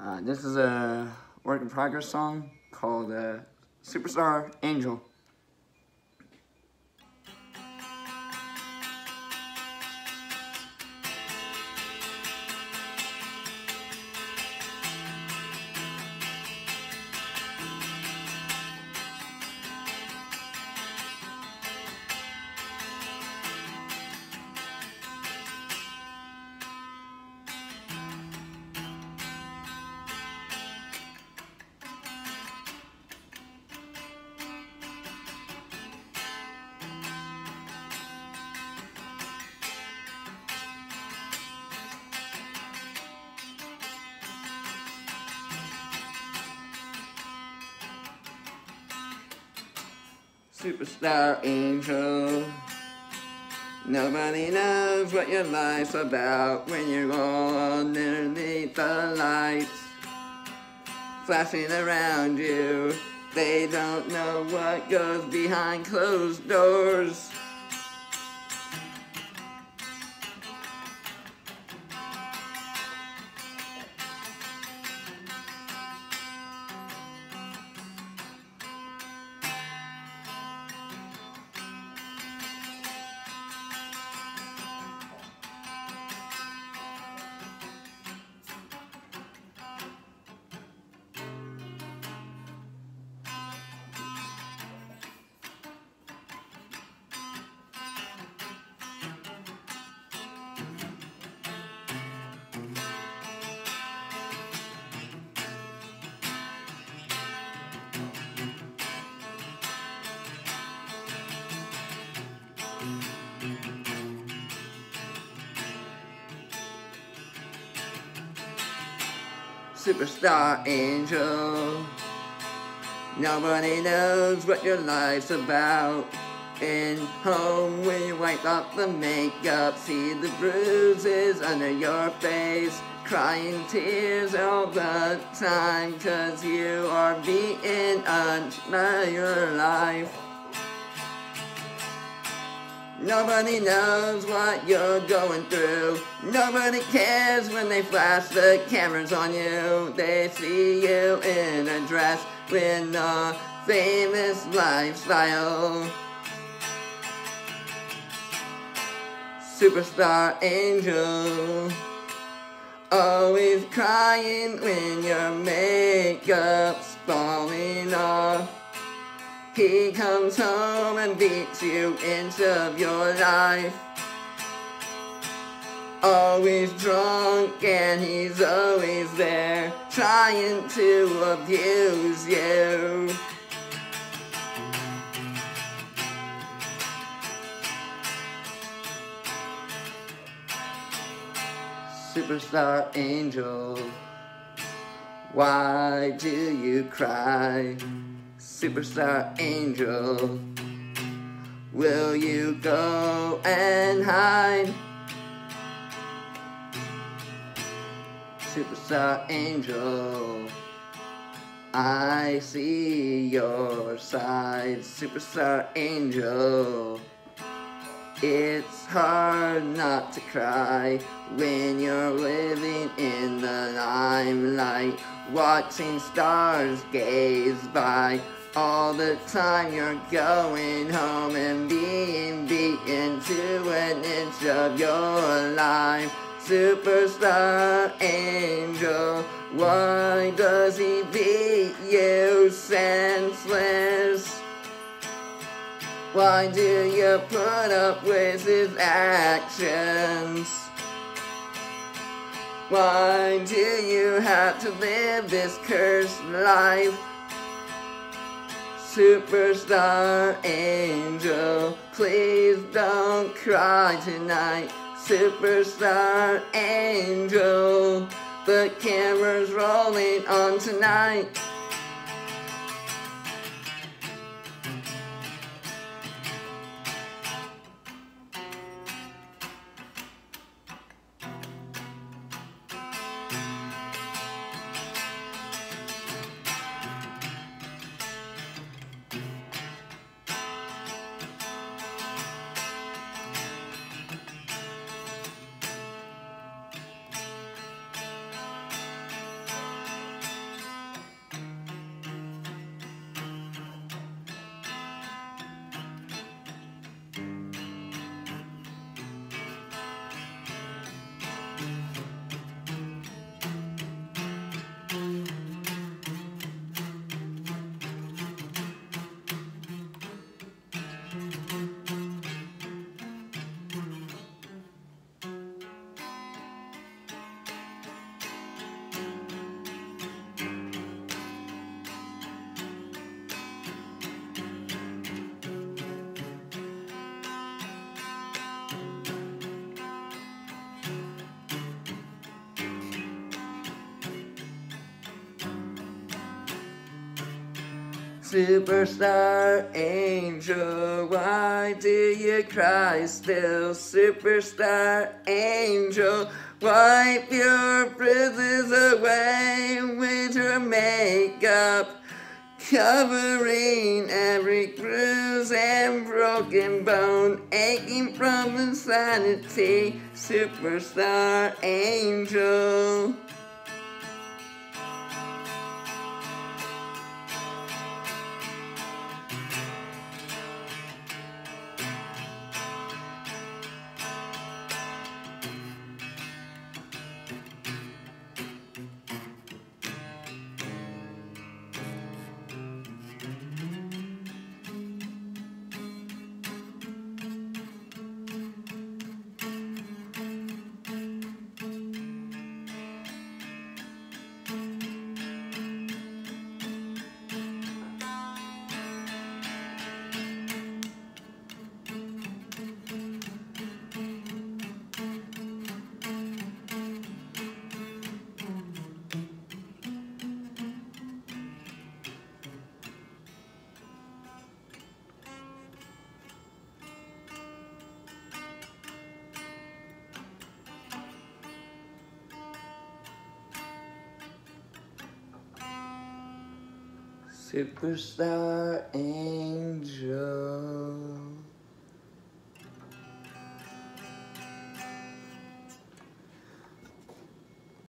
Uh, this is a work in progress song called uh, Superstar Angel. Superstar angel. Nobody knows what your life's about when you're underneath the lights. Flashing around you, they don't know what goes behind closed doors. Superstar angel. Nobody knows what your life's about. In home when you wipe off the makeup, see the bruises under your face, crying tears all the time, cause you are being unsure your life. Nobody knows what you're going through. Nobody cares when they flash the cameras on you. They see you in a dress with a famous lifestyle. Superstar angel. Always crying when your makeup's falling off. He comes home and beats you into your life. Always drunk and he's always there trying to abuse you. Superstar angel, why do you cry? Superstar angel. Will you go and hide? Superstar angel. I see your side, superstar angel. It's hard not to cry when you're living in the limelight, watching stars gaze by all the time you're going home and being beaten to an inch of your life. Superstar angel, why does he beat you senseless? Why do you put up with his actions? Why do you have to live this cursed life? Superstar angel, please don't cry tonight. Superstar angel, the camera's rolling on tonight. Superstar angel, why do you cry still? Superstar angel, wipe your bruises away with your makeup. Covering every bruise and broken bone, aching from insanity, superstar angel. Superstar Angel.